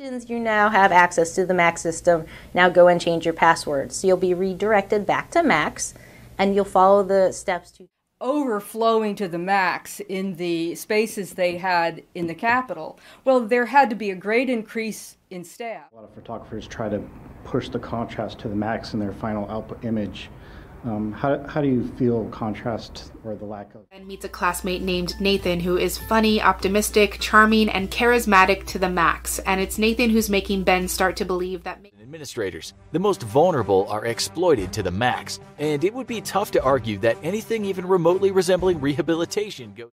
You now have access to the Max system. Now go and change your password. So you'll be redirected back to Max and you'll follow the steps to overflowing to the max in the spaces they had in the Capitol. Well, there had to be a great increase in staff. A lot of photographers try to push the contrast to the max in their final output image. Um, how, how do you feel contrast or the lack of? And meets a classmate named Nathan who is funny, optimistic, charming, and charismatic to the max. And it's Nathan who's making Ben start to believe that. Administrators, the most vulnerable are exploited to the max, and it would be tough to argue that anything even remotely resembling rehabilitation goes.